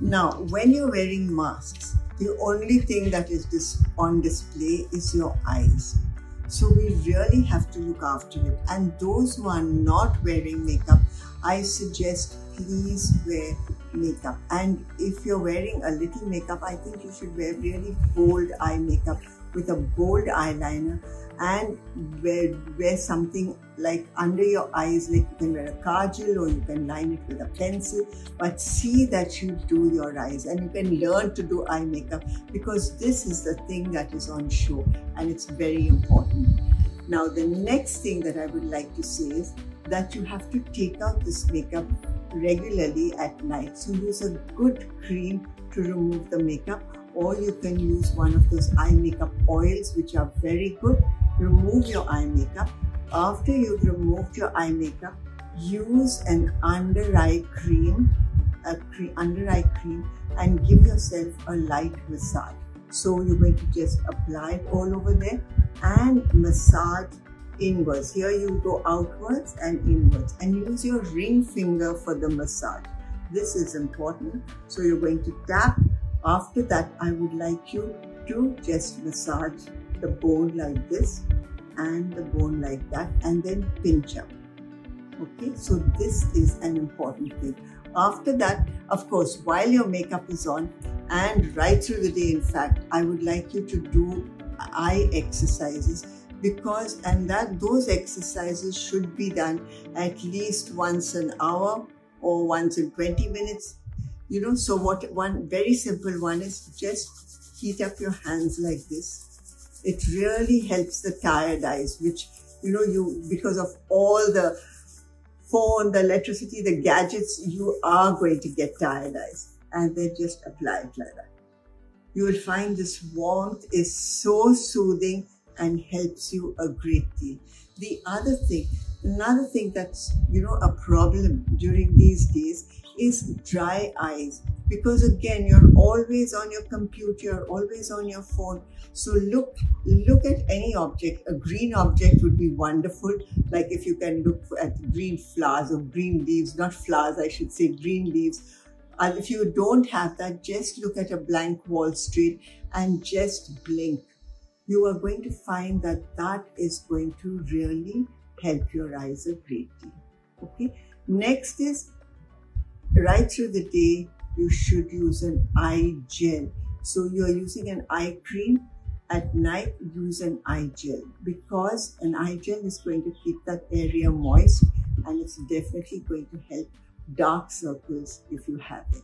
Now, when you're wearing masks, the only thing that is dis- on display is your eyes. So we really have to look after it. And those who are not wearing makeup, I suggest please wear makeup. And if you're wearing a little makeup, I think you should wear really bold eye makeup with a bold eyeliner and wear, wear something like under your eyes, like you can wear a kajal or you can line it with a pencil, but see that you do your eyes and you can learn to do eye makeup because this is the thing that is on show and it's very important. Now, the next thing that I would like to say is that you have to take out this makeup regularly at night. So use a good cream to remove the makeup or you can use one of those eye makeup oils which are very good remove your eye makeup. After you've removed your eye makeup, use an under eye cream, a cre- under eye cream, and give yourself a light massage. So you're going to just apply it all over there and massage inwards. Here you go outwards and inwards and use your ring finger for the massage. This is important. So you're going to tap. After that, I would like you to just massage the bone like this and the bone like that and then pinch up. Okay, so this is an important thing. After that, of course, while your makeup is on and right through the day, in fact, I would like you to do eye exercises because and that those exercises should be done at least once an hour or once in 20 minutes you know so what one very simple one is just heat up your hands like this it really helps the tired eyes, which, you know, you, because of all the phone, the electricity, the gadgets, you are going to get tired eyes. And then just apply it like that. You will find this warmth is so soothing and helps you a great deal. The other thing, another thing that's, you know, a problem during these days is dry eyes. Because again you're always on your computer always on your phone. So look look at any object. A green object would be wonderful. Like if you can look at green flowers or green leaves not flowers i should say green leaves. And if you don't have that just look at a blank wall straight and just blink. You are going to find that that is going to really help your eyes a great deal. Okay? Next is right through the day you should use an eye gel. So you're using an eye cream. At night, use an eye gel because an eye gel is going to keep that area moist and it's definitely going to help dark circles if you have it.